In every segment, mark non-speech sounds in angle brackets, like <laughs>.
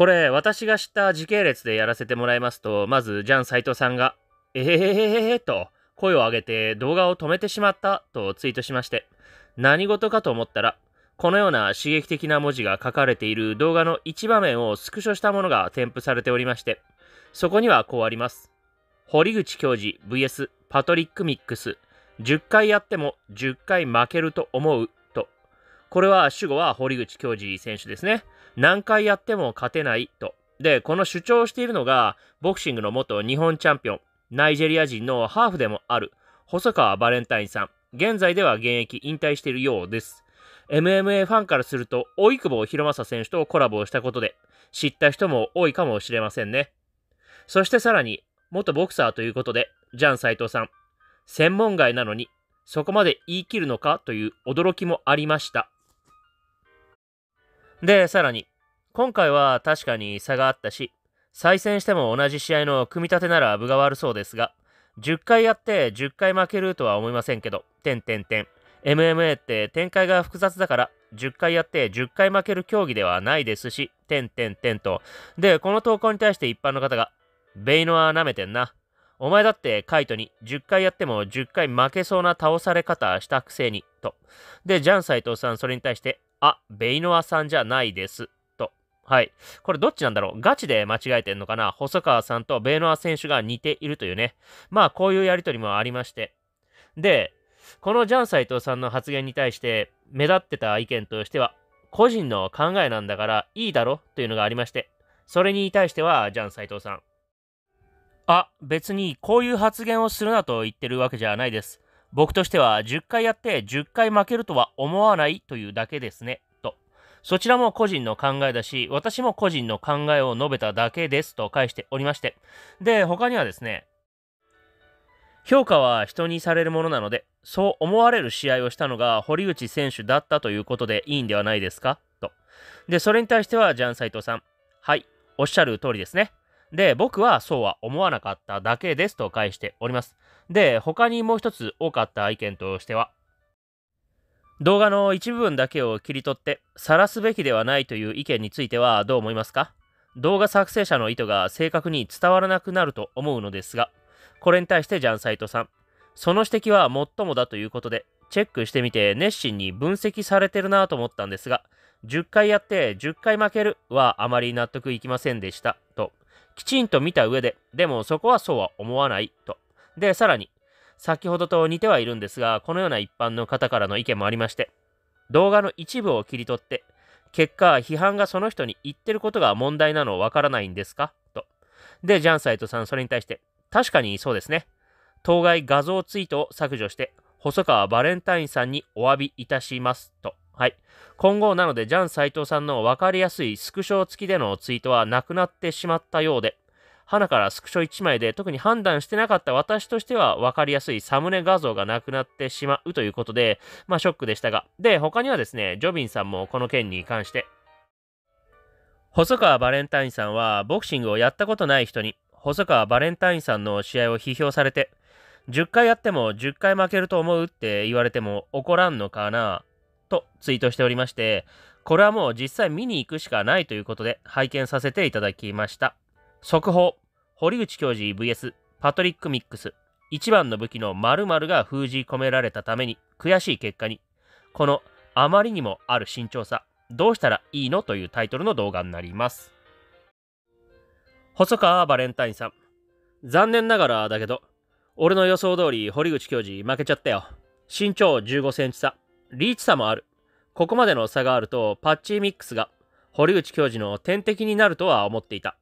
これ、私が知った時系列でやらせてもらいますと、まず、ジャン斎藤さんが、えへへへへと声を上げて動画を止めてしまったとツイートしまして、何事かと思ったら、このような刺激的な文字が書かれている動画の一場面をスクショしたものが添付されておりまして、そこにはこうあります。堀口教授 VS パトリックミックス。10回やっても10回負けると思うと。これは主語は堀口教授選手ですね。何回やっても勝てないと。で、この主張をしているのが、ボクシングの元日本チャンピオン、ナイジェリア人のハーフでもある、細川バレンタインさん。現在では現役引退しているようです。MMA ファンからすると、大久保博正選手とコラボをしたことで、知った人も多いかもしれませんね。そしてさらに、元ボクサーということで、ジャン斎藤さん、専門外なのに、そこまで言い切るのかという驚きもありました。で、さらに、今回は確かに差があったし、再戦しても同じ試合の組み立てなら分が悪そうですが、10回やって10回負けるとは思いませんけど、点点点。MMA って展開が複雑だから、10回やって10回負ける競技ではないですし、点点点と。で、この投稿に対して一般の方が、ベイノア舐めてんな。お前だってカイトに10回やっても10回負けそうな倒され方したくせに、と。で、ジャン斎藤さんそれに対して、あ、ベイノアさんじゃないです。はい。これどっちなんだろう？ガチで間違えてんのかな？細川さんとベイノア選手が似ているというね。まあ、こういうやりとりもありまして。で、このジャン斎藤さんの発言に対して目立ってた意見としては、個人の考えなんだからいいだろというのがありまして、それに対しては、ジャン斎藤さん。あ、別にこういう発言をするなと言ってるわけじゃないです。僕としては10回やって10回負けるとは思わないというだけですね。そちらも個人の考えだし、私も個人の考えを述べただけですと返しておりまして。で、他にはですね、評価は人にされるものなので、そう思われる試合をしたのが堀内選手だったということでいいんではないですか？と。で、それに対しては、ジャン斎藤さん。はい、おっしゃる通りですね。で、僕はそうは思わなかっただけですと返しております。で、他にもう一つ多かった意見としては、動画の一部分だけを切り取って晒すべきではないという意見についてはどう思いますか？動画作成者の意図が正確に伝わらなくなると思うのですが、これに対してジャンサイトさん、その指摘は最もだということで、チェックしてみて熱心に分析されてるなと思ったんですが、10回やって10回負けるはあまり納得いきませんでしたと。きちんと見た上で、でもそこはそうは思わないと。で、さらに、先ほどと似てはいるんですが、このような一般の方からの意見もありまして、動画の一部を切り取って、結果、批判がその人に言ってることが問題なのわからないんですか？と。で、ジャンサイトさん、それに対して、確かにそうですね。当該画像ツイートを削除して、細川バレンタインさんにお詫びいたしますと。はい。今後なので、ジャン斎藤さんの分かりやすいスクショ付きでのツイートはなくなってしまったようで、花からスクショ1枚で特に判断してなかった私としては分かりやすいサムネ画像がなくなってしまうということで、まあショックでしたが。で、他にはですね、ジョビンさんもこの件に関して、細川バレンタインさんはボクシングをやったことない人に、細川バレンタインさんの試合を批評されて、10回やっても10回負けると思うって言われても怒らんのかなとツイートしておりまして、これはもう実際見に行くしかないということで拝見させていただきました。速報、堀口教授 VS パトリック・ミックス。一番の武器の〇〇が封じ込められたために悔しい結果に、このあまりにもある慎重さ、どうしたらいいのというタイトルの動画になります。細川バレンタインさん。残念ながらだけど、俺の予想通り堀口教授負けちゃったよ。身長15センチ差。リーチ差もある。ここまでの差があると、パッチーミックスが堀口教授の天敵になるとは思っていた。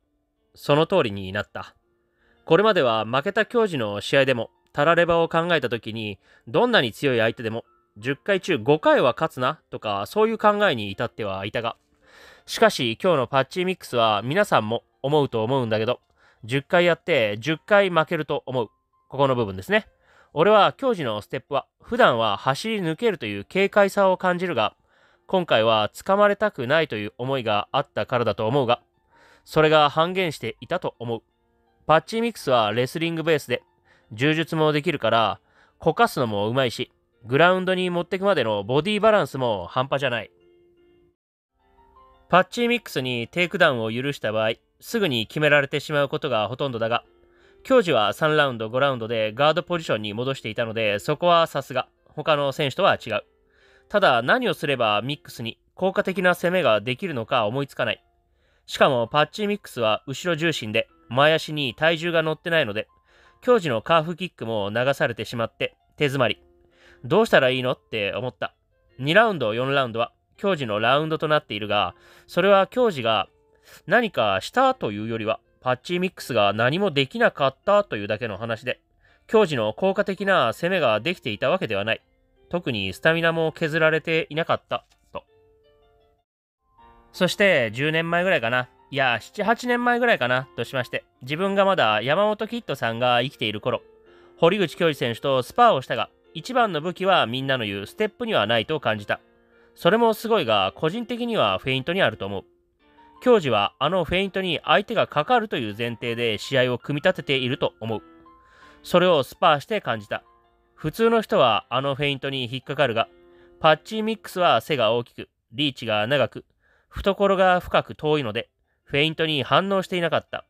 その通りになった。これまでは負けた教授の試合でも、タラレバを考えた時に、どんなに強い相手でも、10回中5回は勝つなとか、そういう考えに至ってはいたが、しかし今日のパッチミックスは皆さんも思うと思うんだけど、10回やって10回負けると思う。ここの部分ですね。俺は恭司のステップは普段は走り抜けるという軽快さを感じるが、今回は掴まれたくないという思いがあったからだと思うが、それが半減していたと思う。パッチミックスはレスリングベースで、柔術もできるから、こかすのもうまいし、グラウンドに持ってくまでのボディバランスも半端じゃない。パッチミックスにテイクダウンを許した場合、すぐに決められてしまうことがほとんどだが、教授は3ラウンド、5ラウンドでガードポジションに戻していたので、そこはさすが、他の選手とは違う。ただ、何をすればミックスに効果的な攻めができるのか思いつかない。しかも、パッチミックスは後ろ重心で、前足に体重が乗ってないので、教授のカーフキックも流されてしまって手詰まり。どうしたらいいのって思った。2ラウンド、4ラウンドは教授のラウンドとなっているが、それは教授が何かしたというよりは、パッチミックスが何もできなかったというだけの話で、教授の効果的な攻めができていたわけではない。特にスタミナも削られていなかった、そして10年前ぐらいかな。いや、7、8年前ぐらいかな、としまして、自分がまだ山本キッドさんが生きている頃、堀口教授選手とスパーをしたが、一番の武器はみんなの言うステップにはないと感じた。それもすごいが、個人的にはフェイントにあると思う。教授はあのフェイントに相手がかかるという前提で試合を組み立てていると思う。それをスパーして感じた。普通の人はあのフェイントに引っかかるが、パッチミックスは背が大きく、リーチが長く、懐が深く遠いので、フェイントに反応していなかった。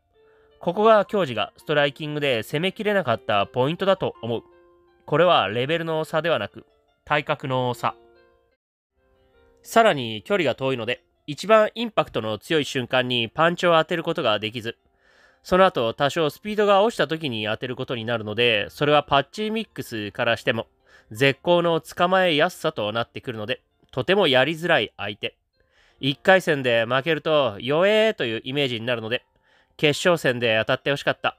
ここが教授がストライキングで攻めきれなかったポイントだと思う。これはレベルの差ではなく、体格の差。さらに距離が遠いので、一番インパクトの強い瞬間にパンチを当てることができず、その後多少スピードが落ちた時に当てることになるので、それはパッチミックスからしても絶好の捕まえやすさとなってくるので、とてもやりづらい相手。1回戦で負けると弱えというイメージになるので、決勝戦で当たってほしかった。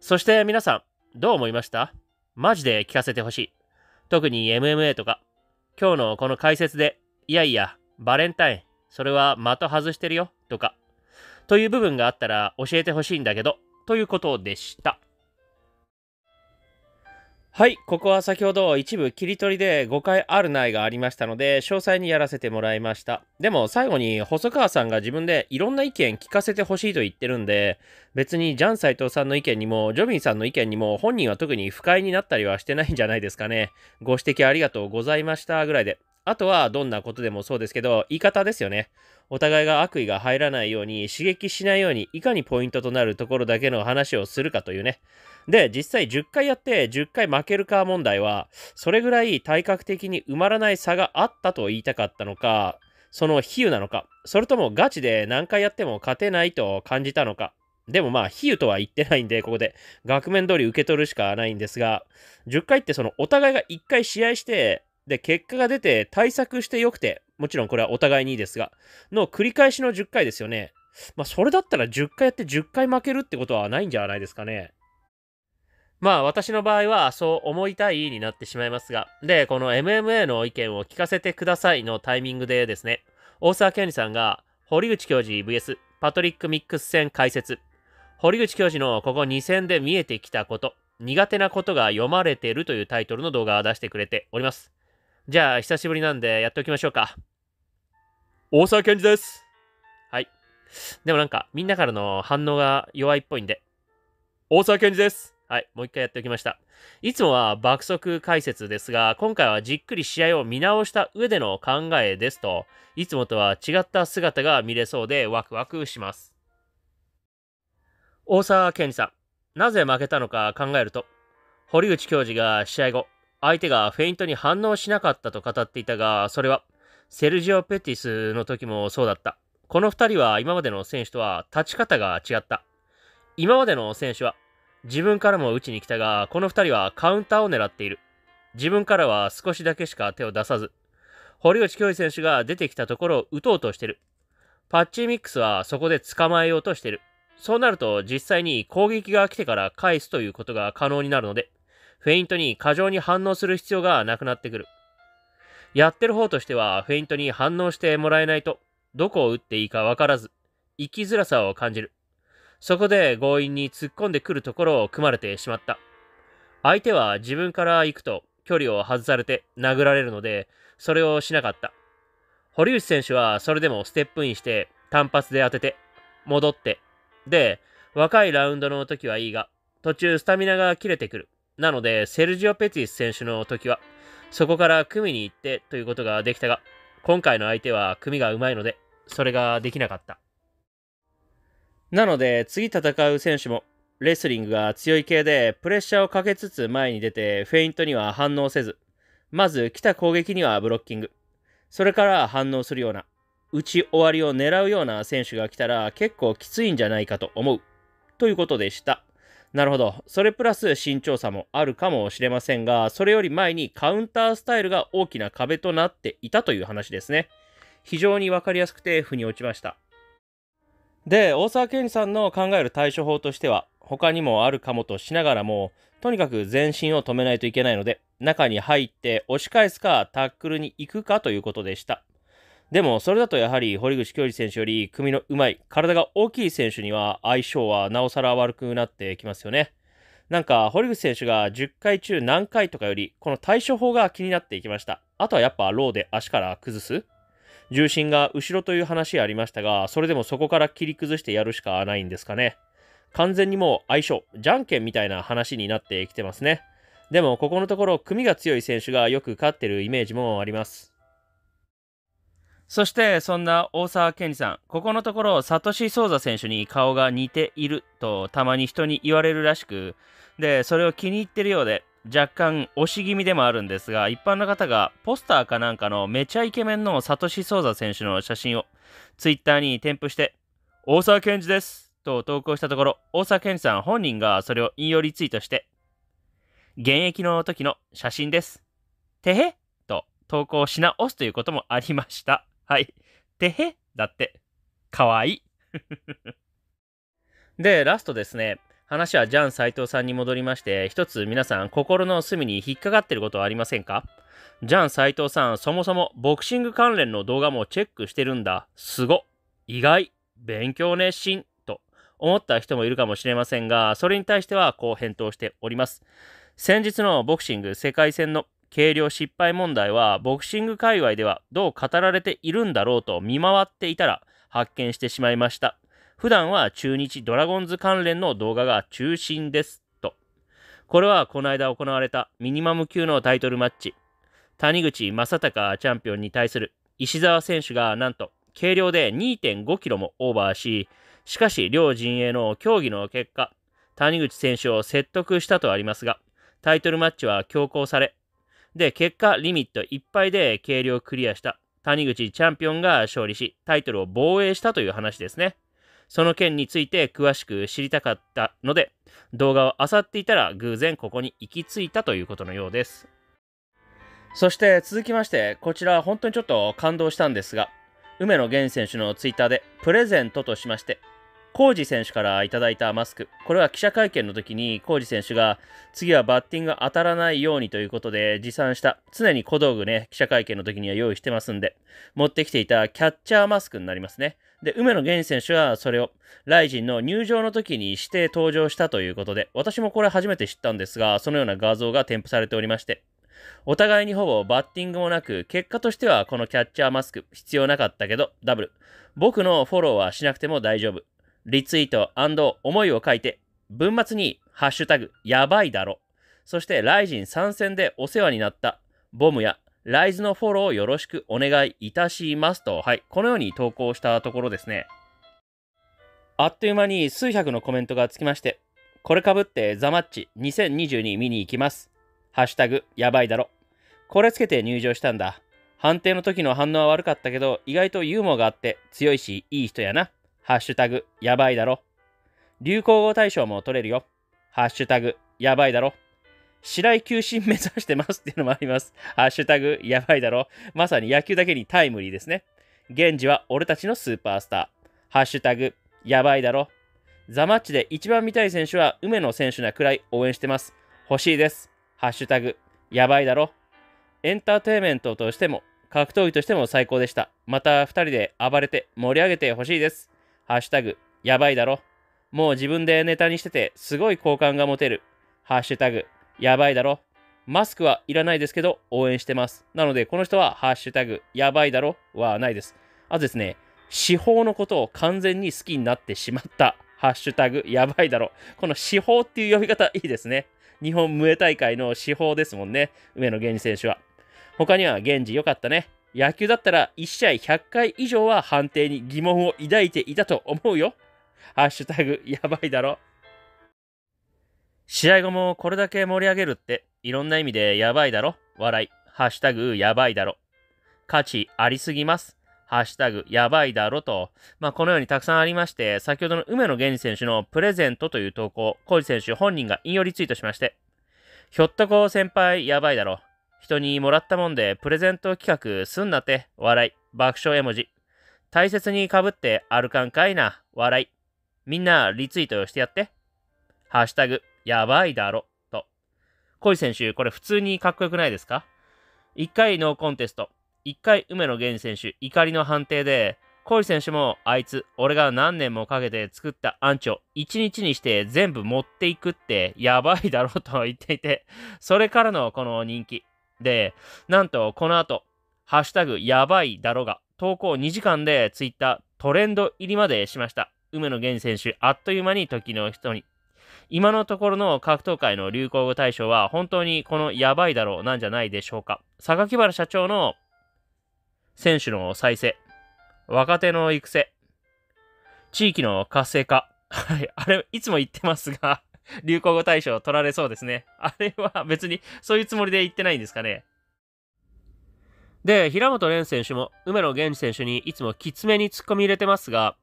そして皆さん、どう思いました？マジで聞かせてほしい。特に MMA とか、今日のこの解説で、いやいや、バレンタイン、それは的外してるよ、とか、という部分があったら教えてほしいんだけど、ということでした。はい、ここは先ほど一部切り取りで誤解あるないがありましたので、詳細にやらせてもらいました。でも最後に細川さんが自分でいろんな意見聞かせてほしいと言ってるんで、別にジャン斎藤さんの意見にも、ジョビンさんの意見にも、本人は特に不快になったりはしてないんじゃないですかね。ご指摘ありがとうございましたぐらいで。あとはどんなことでもそうですけど、言い方ですよね。お互いが悪意が入らないように、刺激しないように、いかにポイントとなるところだけの話をするかというね。で、実際10回やって10回負けるか問題は、それぐらい体格的に埋まらない差があったと言いたかったのか、その比喩なのか、それともガチで何回やっても勝てないと感じたのか。でもまあ、比喩とは言ってないんで、ここで額面通り受け取るしかないんですが、10回ってそのお互いが1回試合して、で、結果が出て対策してよくて、もちろんこれはお互いにいいですが、の繰り返しの10回ですよね。まあ、それだったら10回やって10回負けるってことはないんじゃないですかね。まあ私の場合はそう思いたいになってしまいますが、で、この MMA の意見を聞かせてくださいのタイミングでですね、大沢健二さんが堀口教授 VS パトリック・ミックス戦解説、堀口教授のここ2戦で見えてきたこと、苦手なことが読まれているというタイトルの動画を出してくれております。じゃあ久しぶりなんでやっておきましょうか。大沢健二です。はい。でもなんかみんなからの反応が弱いっぽいんで、大沢健二です。はい、もう一回やっておきました。いつもは爆速解説ですが、今回はじっくり試合を見直した上での考えですと、いつもとは違った姿が見れそうでワクワクします。大沢健二さん、なぜ負けたのか考えると、堀口教授が試合後、相手がフェイントに反応しなかったと語っていたが、それはセルジオ・ペティスの時もそうだった。この2人は今までの選手とは立ち方が違った。今までの選手は自分からも打ちに来たが、この二人はカウンターを狙っている。自分からは少しだけしか手を出さず、堀内京選手が出てきたところを打とうとしてる。パッチミックスはそこで捕まえようとしてる。そうなると実際に攻撃が来てから返すということが可能になるので、フェイントに過剰に反応する必要がなくなってくる。やってる方としては、フェイントに反応してもらえないと、どこを打っていいかわからず、生きづらさを感じる。そこで強引に突っ込んでくるところを組まれてしまった。相手は自分から行くと距離を外されて殴られるので、それをしなかった。堀内選手はそれでもステップインして単発で当てて、戻って、で、若いラウンドの時はいいが、途中スタミナが切れてくる。なので、セルジオ・ペティス選手の時は、そこから組に行ってということができたが、今回の相手は組が上手いので、それができなかった。なので、次戦う選手も、レスリングが強い系で、プレッシャーをかけつつ前に出て、フェイントには反応せず、まず来た攻撃にはブロッキング。それから反応するような、打ち終わりを狙うような選手が来たら結構きついんじゃないかと思う。ということでした。なるほど。それプラス身長差もあるかもしれませんが、それより前にカウンタースタイルが大きな壁となっていたという話ですね。非常にわかりやすくて腑に落ちました。で、大沢健二さんの考える対処法としては、他にもあるかもとしながらも、とにかく前進を止めないといけないので、中に入って押し返すかタックルに行くかということでした。でも、それだとやはり堀口教授選手より組のうまい、体が大きい選手には相性はなおさら悪くなってきますよね。なんか、堀口選手が10回中何回とかより、この対処法が気になっていきました。あとはやっぱローで足から崩す重心が後ろという話ありましたが、それでもそこから切り崩してやるしかないんですかね。完全にもう相性、じゃんけんみたいな話になってきてますね。でも、ここのところ、組が強い選手がよく勝ってるイメージもあります。そして、そんな大沢健二さん、ここのところ、サトシ・ソーザ選手に顔が似ていると、たまに人に言われるらしく、で、それを気に入ってるようで、若干押し気味でもあるんですが、一般の方がポスターかなんかのめちゃイケメンのサトシ・ソーザ選手の写真をツイッターに添付して、大沢健二ですと投稿したところ、大沢健二さん本人がそれを引用リツイートして、現役の時の写真です。てへ？と投稿し直すということもありました。はい。てへ？だって。かわいい。<laughs> で、ラストですね。話はジャン斎藤さんに戻りまして、一つ皆さん心の隅に引っかかってることはありませんか？ジャン斎藤さん、そもそもボクシング関連の動画もチェックしてるんだ。すご。意外。勉強熱心。と思った人もいるかもしれませんが、それに対してはこう返答しております。先日のボクシング世界戦の計量失敗問題はボクシング界隈ではどう語られているんだろうと見回っていたら発見してしまいました。普段は中日ドラゴンズ関連の動画が中心です。と。これはこの間行われたミニマム級のタイトルマッチ。谷口正隆チャンピオンに対する石澤選手がなんと軽量で2.5キロもオーバーし、しかし両陣営の協議の結果、谷口選手を説得したとありますが、タイトルマッチは強行され、で、結果、リミットいっぱいで軽量クリアした谷口チャンピオンが勝利し、タイトルを防衛したという話ですね。その件について詳しく知りたかったので、動画を漁っていたら偶然ここに行き着いたということのようです。そして続きまして、こちらは本当にちょっと感動したんですが、梅野源選手のツイッターでプレゼントとしまして、コージ選手からいただいたマスク。これは記者会見の時にコージ選手が次はバッティング当たらないようにということで持参した常に小道具ね、記者会見の時には用意してますんで、持ってきていたキャッチャーマスクになりますね。で、梅野源選手はそれをライジンの入場の時にして登場したということで、私もこれ初めて知ったんですが、そのような画像が添付されておりまして、お互いにほぼバッティングもなく、結果としてはこのキャッチャーマスク必要なかったけど、ダブル。僕のフォローはしなくても大丈夫。リツイート思いを書いて、文末にハッシュタグ、やばいだろ。そして、ライジン参戦でお世話になったボムやライズのフォローをよろしくお願いいたしますと、はい、このように投稿したところですね。あっという間に数百のコメントがつきまして、これかぶってザマッチ2022見に行きます。ハッシュタグ、やばいだろ。これつけて入場したんだ。判定の時の反応は悪かったけど、意外とユーモアがあって強いし、いい人やな。ハッシュタグ、やばいだろ。流行語大賞も取れるよ。ハッシュタグ、やばいだろ。白井球審目指してますっていうのもあります。ハッシュタグ、やばいだろ。まさに野球だけにタイムリーですね。現時は俺たちのスーパースター。ハッシュタグ、やばいだろ。ザマッチで一番見たい選手は梅野選手なくらい応援してます。欲しいです。ハッシュタグ、やばいだろ。エンターテイメントとしても、格闘技としても最高でした。また2人で暴れて盛り上げてほしいです。ハッシュタグ、やばいだろ。もう自分でネタにしてて、すごい好感が持てる。ハッシュタグ、やばいだろ。マスクはいらないですけど、応援してます。なので、この人は、ハッシュタグ、やばいだろはないです。あとですね、司法のことを完全に好きになってしまった。ハッシュタグ、やばいだろ。この司法っていう呼び方いいですね。日本ムエ大会の司法ですもんね。上野源氏選手は。他には、源氏よかったね。野球だったら1試合100回以上は判定に疑問を抱いていたと思うよ。ハッシュタグやばいだろ。試合後もこれだけ盛り上げるっていろんな意味でやばいだろ。笑い。ハッシュタグやばいだろ。価値ありすぎます。ハッシュタグやばいだろと、まあ、このようにたくさんありまして、先ほどの梅野源氏選手のプレゼントという投稿、小路選手本人が引用リツイートしまして、ひょっとこ先輩やばいだろ。人にもらったもんでプレゼント企画すんなって、笑い、爆笑絵文字。大切にかぶって歩かんかいな、笑い。みんなリツイートしてやって。ハッシュタグ、やばいだろ、と。小井選手、これ普通にかっこよくないですか ?1 回のコンテスト、1回梅野源選手、怒りの判定で、小井選手もあいつ、俺が何年もかけて作ったアンチを1日にして全部持っていくってやばいだろと言っていて、それからのこの人気。で、なんとこの後、ハッシュタグやばいだろが投稿2時間でツイッタートレンド入りまでしました。梅野源選手、あっという間に時の人に。今のところの格闘界の流行語大賞は本当にこのやばいだろうなんじゃないでしょうか。榊原社長の選手の再生、若手の育成、地域の活性化。はい、あれ、いつも言ってますが <laughs> 流行語大賞取られそうですね。<laughs> あれは別にそういうつもりで言ってないんですかね。で、平本蓮選手も梅野源選手にいつもきつめに突っ込み入れてますが、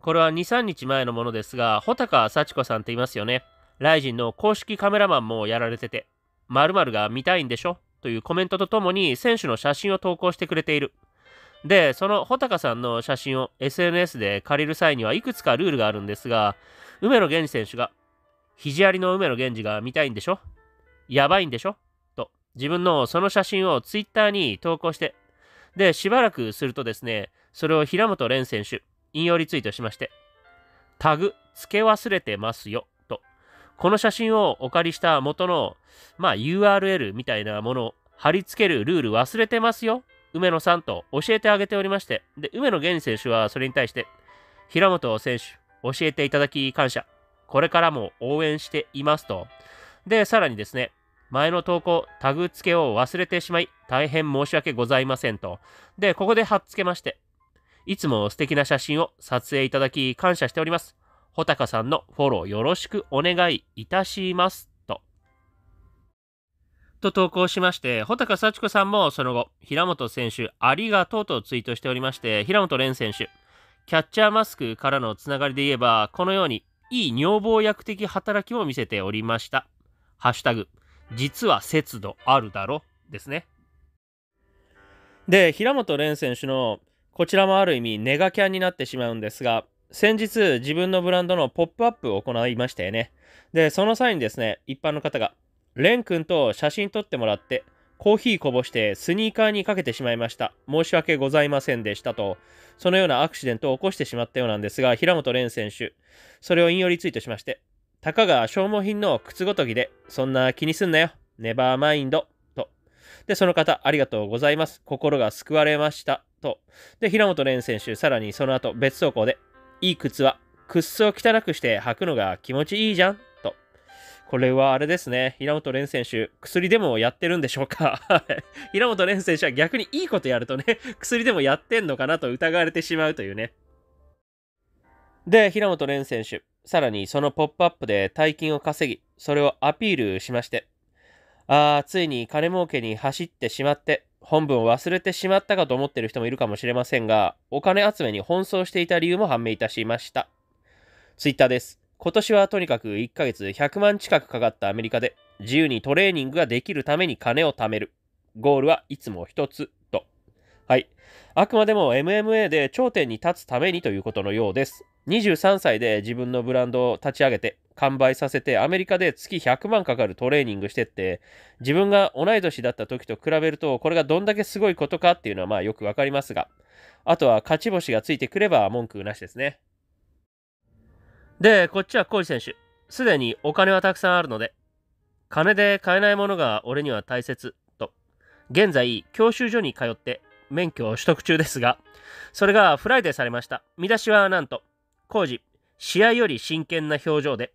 これは2、3日前のものですが、穂高幸子さんって言いますよね。ライジンの公式カメラマンもやられてて、〇〇が見たいんでしょ？というコメントとともに選手の写真を投稿してくれている。で、その穂高さんの写真を SNS で借りる際にはいくつかルールがあるんですが、梅野源選手が、肘ありの梅野源氏が見たいんでしょ？やばいんでしょ？と、自分のその写真を Twitter に投稿して、で、しばらくするとですね、それを平本蓮選手、引用リツイートしまして、タグ付け忘れてますよと、この写真をお借りした元の、まあ、URL みたいなものを貼り付けるルール忘れてますよ、梅野さんと教えてあげておりまして、で、梅野源選手はそれに対して、平本選手、教えていただき感謝、これからも応援していますと、で、さらにですね、前の投稿、タグ付けを忘れてしまい、大変申し訳ございませんと。で、ここで貼っ付けまして、いつも素敵な写真を撮影いただき感謝しております。穂高さんのフォローよろしくお願いいたします。と。と投稿しまして、穂高幸子さんもその後、平本選手ありがとうとツイートしておりまして、平本蓮選手、キャッチャーマスクからのつながりで言えば、このようにいい女房役的働きを見せておりました。ハッシュタグ、実は節度あるだろですね。で、平本蓮選手のこちらもある意味ネガキャンになってしまうんですが、先日自分のブランドのポップアップを行いましたよね。で、その際にですね、一般の方が、レン君と写真撮ってもらって、コーヒーこぼしてスニーカーにかけてしまいました。申し訳ございませんでしたと、そのようなアクシデントを起こしてしまったようなんですが、平本蓮選手、それを引用リツイートしまして、たかが消耗品の靴ごときで、そんな気にすんなよ。ネバーマインド。と。で、その方、ありがとうございます。心が救われました。と。で、平本蓮選手、さらにその後、別走行で、いい靴は、くっそ汚くして履くのが気持ちいいじゃん。これはあれですね。平本蓮選手、薬でもやってるんでしょうか？<laughs> 平本蓮選手は逆にいいことやるとね、薬でもやってんのかなと疑われてしまうというね。で、平本蓮選手、さらにそのポップアップで大金を稼ぎ、それをアピールしまして、ああ、ついに金儲けに走ってしまって、本文を忘れてしまったかと思ってる人もいるかもしれませんが、お金集めに奔走していた理由も判明いたしました。ツイッターです。今年はとにかく1ヶ月100万近くかかったアメリカで、自由にトレーニングができるために金を貯める。ゴールはいつも一つと。はい。あくまでも MMA で頂点に立つためにということのようです。23歳で自分のブランドを立ち上げて、完売させて、アメリカで月100万かかるトレーニングしてって、自分が同い年だった時と比べると、これがどんだけすごいことかっていうのはまあよくわかりますが、あとは勝ち星がついてくれば文句なしですね。で、こっちはコージ選手。すでにお金はたくさんあるので、金で買えないものが俺には大切と、現在、教習所に通って免許を取得中ですが、それがフライデーされました。見出しはなんと、皇治、試合より真剣な表情で、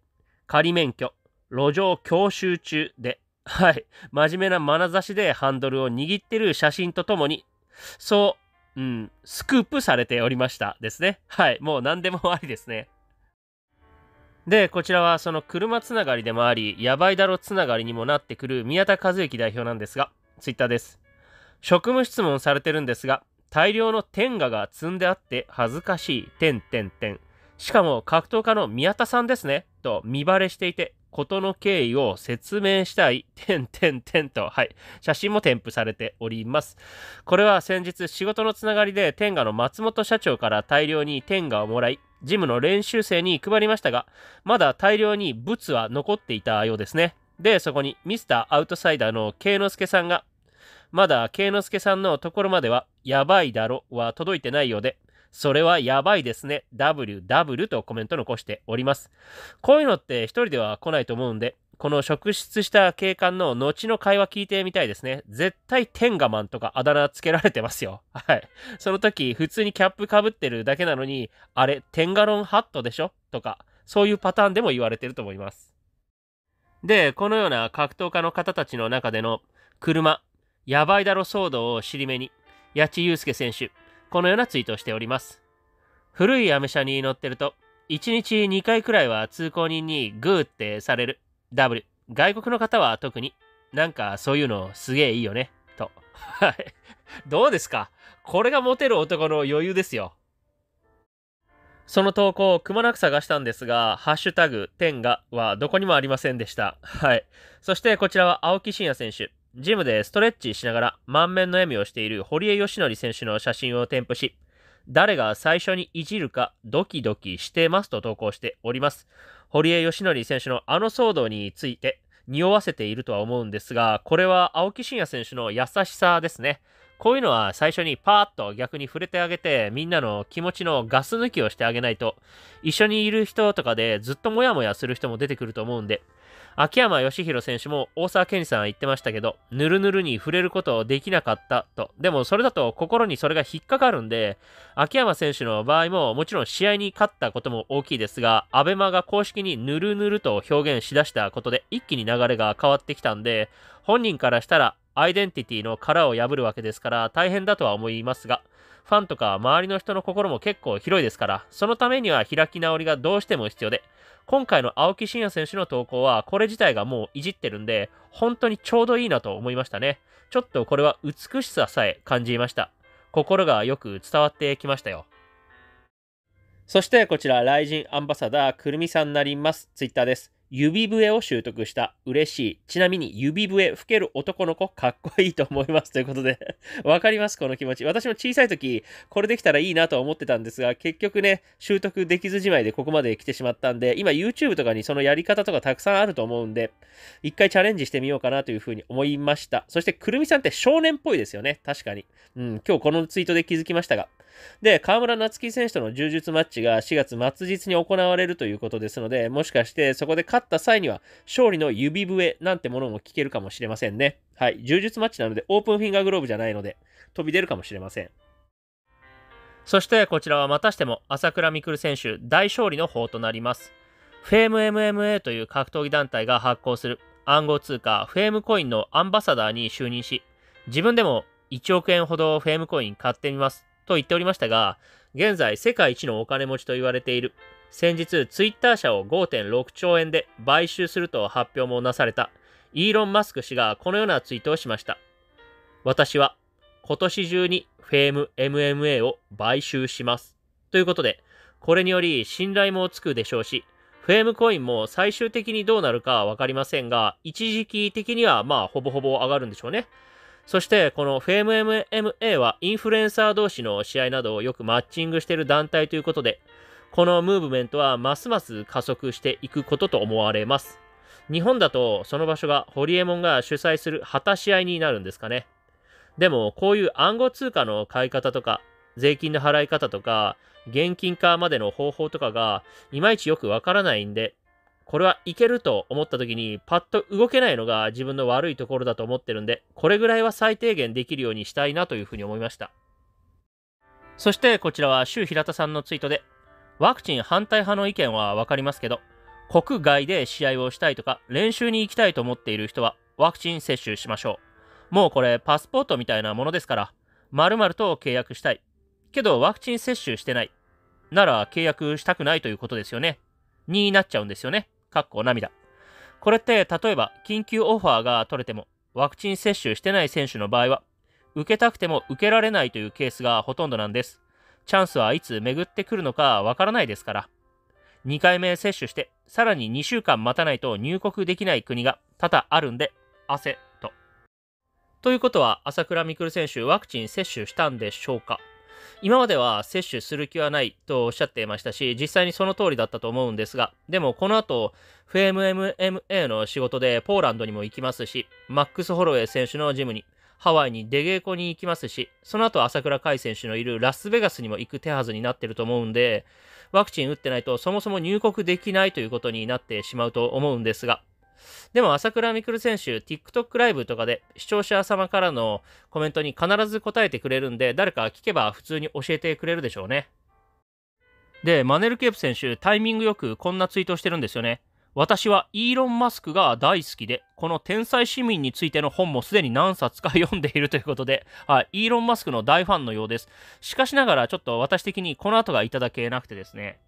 仮免許、路上教習中で、はい、真面目な眼差しでハンドルを握ってる写真とともに、そう、うん、スクープされておりましたですね。はい、もう何でもありですね。で、こちらはその車つながりでもあり、やばいだろつながりにもなってくる宮田和之代表なんですが、ツイッターです。職務質問されてるんですが、大量の天下が積んであって恥ずかしい、点点点。しかも格闘家の宮田さんですね、と見バレしていて、ことの経緯を説明したい、点点点と、はい、写真も添付されております。これは先日仕事のつながりで天下の松本社長から大量に天下をもらい、ジムの練習生に配りましたが、まだ大量にブツは残っていたようですね。で、そこにミスターアウトサイダーの慶之助さんが、まだ慶之助さんのところまでは、やばいだろは届いてないようで、それはやばいですね。WW とコメント残しております。こういうのって一人では来ないと思うんで、この職質した警官の後の会話聞いてみたいですね。絶対テンガマンとかあだ名つけられてますよ。<laughs> はい。その時、普通にキャップかぶってるだけなのに、あれ、テンガロンハットでしょ？とか、そういうパターンでも言われてると思います。で、このような格闘家の方たちの中での車、やばいだろ騒動を尻目に、八千祐介選手、このようなツイートをしております。古いアメ車に乗ってると、1日2回くらいは通行人にグーってされる。W。外国の方は特に、なんかそういうのすげえいいよね。と。はい。どうですか？これがモテる男の余裕ですよ。その投稿をくまなく探したんですが、ハッシュタグ、天がはどこにもありませんでした。はい。そしてこちらは青木真也選手。ジムでストレッチしながら満面の笑みをしている堀江義則選手の写真を添付し、誰が最初にいじるかドキドキしてますと投稿しております。堀江義則選手のあの騒動について匂わせているとは思うんですが、これは青木真也選手の優しさですね。こういうのは最初にパーッと逆に触れてあげて、みんなの気持ちのガス抜きをしてあげないと、一緒にいる人とかでずっとモヤモヤする人も出てくると思うんで、秋山義弘選手も大沢健二さんは言ってましたけど、ぬるぬるに触れることできなかったと。でもそれだと心にそれが引っかかるんで、秋山選手の場合ももちろん試合に勝ったことも大きいですが、アベマが公式にぬるぬると表現しだしたことで一気に流れが変わってきたんで、本人からしたらアイデンティティの殻を破るわけですから大変だとは思いますが、ファンとか周りの人の心も結構広いですから、そのためには開き直りがどうしても必要で、今回の青木真也選手の投稿は、これ自体がもういじってるんで、本当にちょうどいいなと思いましたね。ちょっとこれは美しささえ感じました。心がよく伝わってきましたよ。そしてこちら、雷神アンバサダー、くるみさんになります。ツイッターです。指笛を習得した。嬉しい。ちなみに指笛吹ける男の子かっこいいと思います。ということで <laughs> わかりますこの気持ち。私も小さい時、これできたらいいなと思ってたんですが、結局ね、習得できずじまいでここまで来てしまったんで、今 YouTube とかにそのやり方とかたくさんあると思うんで、一回チャレンジしてみようかなというふうに思いました。そして、くるみさんって少年っぽいですよね。確かに。うん、今日このツイートで気づきましたが。で、河村夏樹選手との柔術マッチが4月末日に行われるということですので、もしかしてそこで勝った際には勝利の指笛なんてものも聞けるかもしれませんね。はい。柔術マッチなのでオープンフィンガーグローブじゃないので飛び出るかもしれません。そしてこちらはまたしても朝倉未来選手大勝利の方となります。フェーム MMA という格闘技団体が発行する暗号通貨フェームコインのアンバサダーに就任し、自分でも1億円ほどフェームコイン買ってみますと言っておりましたが、現在世界一のお金持ちと言われている、先日ツイッター社を5.6兆円で買収すると発表もなされたイーロン・マスク氏がこのようなツイートをしました。私は今年中にフェーム MMA を買収します。ということで、これにより信頼もつくでしょうし、フェームコインも最終的にどうなるかはわかりませんが、一時期的にはまあほぼほぼ上がるんでしょうね。そして、このフェム MMA はインフルエンサー同士の試合などをよくマッチングしている団体ということで、このムーブメントはますます加速していくことと思われます。日本だとその場所がホリエモンが主催する果たし合いになるんですかね。でも、こういう暗号通貨の買い方とか、税金の払い方とか、現金化までの方法とかが、いまいちよくわからないんで、これはいけると思った時にパッと動けないのが自分の悪いところだと思ってるんで、これぐらいは最低限できるようにしたいなというふうに思いました。そしてこちらは周平田さんのツイートで、ワクチン反対派の意見はわかりますけど、国外で試合をしたいとか練習に行きたいと思っている人はワクチン接種しましょう。もうこれパスポートみたいなものですから、〇〇と契約したい。けどワクチン接種してない。なら契約したくないということですよね。になっちゃうんですよね。かっこ涙。これって例えば緊急オファーが取れてもワクチン接種してない選手の場合は受けたくても受けられないというケースがほとんどなんです。チャンスはいつ巡ってくるのかわからないですから。2回目接種して、さらに2週間待たないと入国できない国が多々あるんで、汗と。ということは、朝倉未来選手、ワクチン接種したんでしょうか？今までは接種する気はないとおっしゃっていましたし、実際にその通りだったと思うんですが、でもこの後、FMMMA の仕事でポーランドにも行きますし、マックス・ホロウェイ選手のジムに、ハワイに出稽古に行きますし、その後朝倉海選手のいるラスベガスにも行く手はずになってると思うんで、ワクチン打ってないとそもそも入国できないということになってしまうと思うんですが、でも朝倉未来選手、TikTok ライブとかで視聴者様からのコメントに必ず答えてくれるんで、誰か聞けば普通に教えてくれるでしょうね。で、マネルケープ選手、タイミングよくこんなツイートしてるんですよね。私はイーロン・マスクが大好きで、この天才市民についての本もすでに何冊か読んでいるということで、はい、イーロン・マスクの大ファンのようです。しかしながら、ちょっと私的にこの後がいただけなくてですね。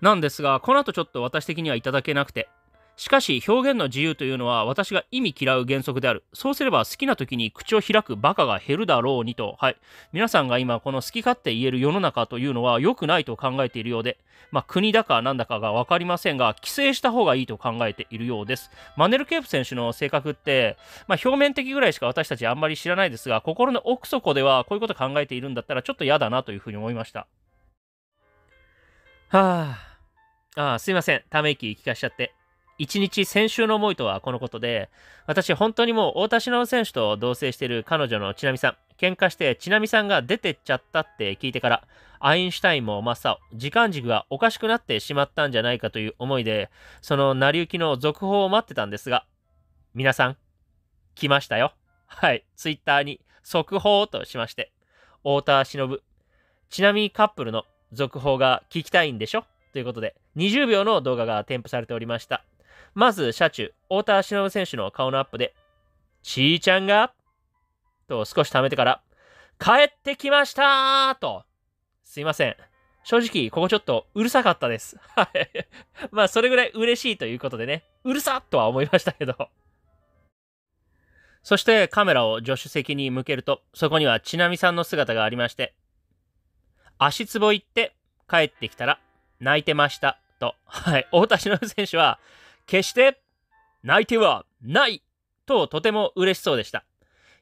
なんですが、この後ちょっと私的にはいただけなくて、しかし表現の自由というのは私が意味嫌う原則である。そうすれば好きな時に口を開くバカが減るだろうにと、はい。皆さんが今この好き勝手言える世の中というのは良くないと考えているようで、まあ国だかなんだかがわかりませんが、規制した方がいいと考えているようです。マネル・ケープ選手の性格って、まあ表面的ぐらいしか私たちあんまり知らないですが、心の奥底ではこういうこと考えているんだったらちょっと嫌だなというふうに思いました。はあ、ああ、すいません。ため息聞かしちゃって。一日先週の思いとはこのことで、私本当にもう太田忍選手と同棲している彼女のちなみさん、喧嘩してちなみさんが出てっちゃったって聞いてから、アインシュタインも真っ青、時間軸がおかしくなってしまったんじゃないかという思いで、その成り行きの続報を待ってたんですが、皆さん、来ましたよ。はい、ツイッターに速報としまして、太田忍、ちなみカップルの続報が聞きたいんでしょ？ということで、20秒の動画が添付されておりました。まず、車中、太田忍選手の顔のアップで、ちーちゃんが、と少し貯めてから、帰ってきましたと。すいません。正直、ここちょっとうるさかったです。はい。まあ、それぐらい嬉しいということでね、うるさとは思いましたけど。そしてカメラを助手席に向けると、そこにはちなみさんの姿がありまして、足つぼ行って帰ってきたら泣いてました。と。はい。太田忍選手は、決して泣いてはないととても嬉しそうでした。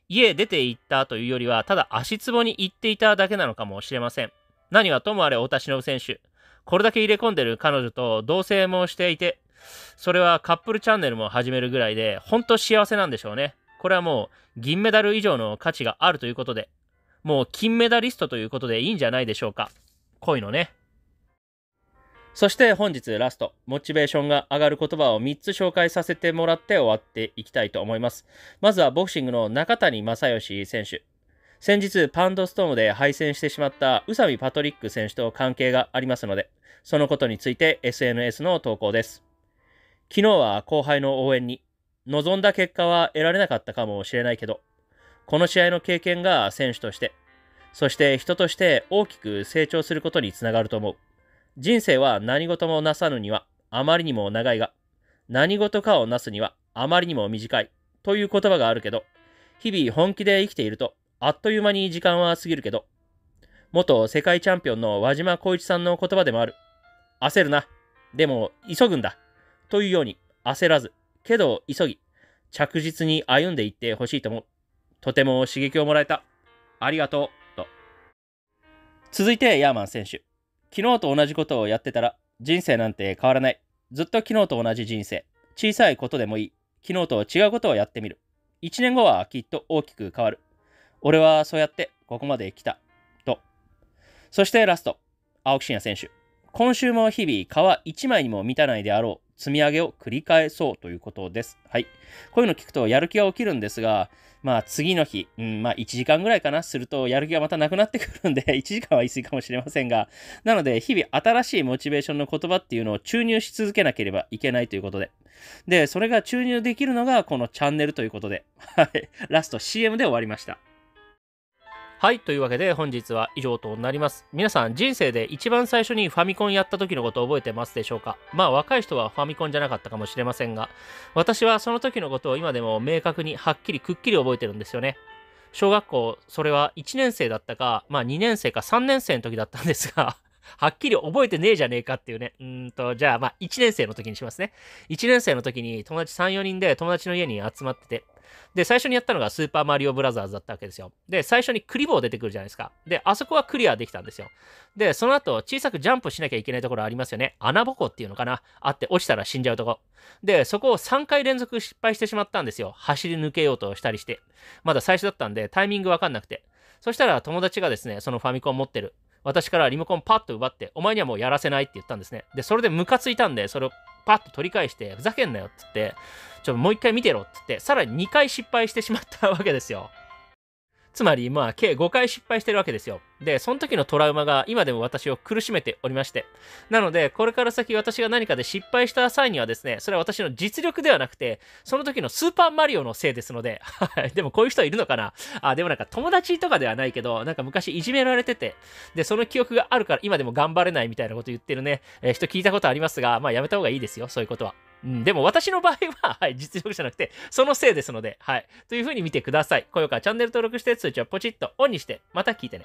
家出て行ったというよりは、ただ足つぼに行っていただけなのかもしれません。何はともあれ太田忍選手。これだけ入れ込んでる彼女と同棲もしていて、それはカップルチャンネルも始めるぐらいで、本当幸せなんでしょうね。これはもう銀メダル以上の価値があるということで、もう金メダリストということでいいんじゃないでしょうか。恋のね。そして本日ラスト、モチベーションが上がる言葉を3つ紹介させてもらって終わっていきたいと思います。まずはボクシングの中谷正義選手。先日パンドストームで敗戦してしまった宇佐美パトリック選手と関係がありますので、そのことについて SNS の投稿です。昨日は後輩の応援に、望んだ結果は得られなかったかもしれないけど、この試合の経験が選手として、そして人として大きく成長することにつながると思う。人生は何事もなさぬにはあまりにも長いが、何事かをなすにはあまりにも短いという言葉があるけど、日々本気で生きていると、あっという間に時間は過ぎるけど、元世界チャンピオンの和島光一さんの言葉でもある。焦るな。でも、急ぐんだ。というように、焦らず、けど急ぎ、着実に歩んでいってほしいと思う。とても刺激をもらえた。ありがとう。と。続いて、ヤーマン選手。昨日と同じことをやってたら人生なんて変わらない。ずっと昨日と同じ人生。小さいことでもいい。昨日と違うことをやってみる。1年後はきっと大きく変わる。俺はそうやってここまで来た。と。そしてラスト。青木真也選手。今週も日々皮1枚にも満たないであろう積み上げを繰り返そうということです。はい。こういうの聞くとやる気が起きるんですが、まあ次の日、うん、まあ1時間ぐらいかな、するとやる気がまたなくなってくるんで、<laughs> 1時間は言い過ぎかもしれませんが、なので日々新しいモチベーションの言葉っていうのを注入し続けなければいけないということで。で、それが注入できるのがこのチャンネルということで、はい。ラスト CM で終わりました。はい。というわけで本日は以上となります。皆さん人生で一番最初にファミコンやった時のことを覚えてますでしょうか？まあ若い人はファミコンじゃなかったかもしれませんが、私はその時のことを今でも明確にはっきりくっきり覚えてるんですよね。小学校、それは1年生だったか、まあ2年生か3年生の時だったんですが、<laughs> はっきり覚えてねえじゃねえかっていうね。うんと、じゃあまあ1年生の時にしますね。1年生の時に友達3、4人で友達の家に集まってて、で、最初にやったのがスーパーマリオブラザーズだったわけですよ。で、最初にクリボー出てくるじゃないですか。で、あそこはクリアできたんですよ。で、その後、小さくジャンプしなきゃいけないところありますよね。穴ぼこっていうのかなあって落ちたら死んじゃうとこ。で、そこを3回連続失敗してしまったんですよ。走り抜けようとしたりして。まだ最初だったんで、タイミングわかんなくて。そしたら友達がですね、そのファミコン持ってる。私からリモコンパッと奪って、お前にはもうやらせないって言ったんですね。で、それでムカついたんで、それをパッと取り返して、ふざけんなよって言って、ちょ、もう一回見てろって言って、さらに2回失敗してしまったわけですよ。つまり、まあ、計5回失敗してるわけですよ。で、その時のトラウマが今でも私を苦しめておりまして。なので、これから先私が何かで失敗した際にはですね、それは私の実力ではなくて、その時のスーパーマリオのせいですので、はい。でもこういう人はいるのかな？あ、でもなんか友達とかではないけど、なんか昔いじめられてて、で、その記憶があるから今でも頑張れないみたいなこと言ってるね、えー人聞いたことありますが、まあやめた方がいいですよ、そういうことは。うん、でも私の場合は、はい、実力じゃなくて、そのせいですので、はい。という風に見てください。高評価、チャンネル登録して通知をポチッとオンにして、また聞いてね。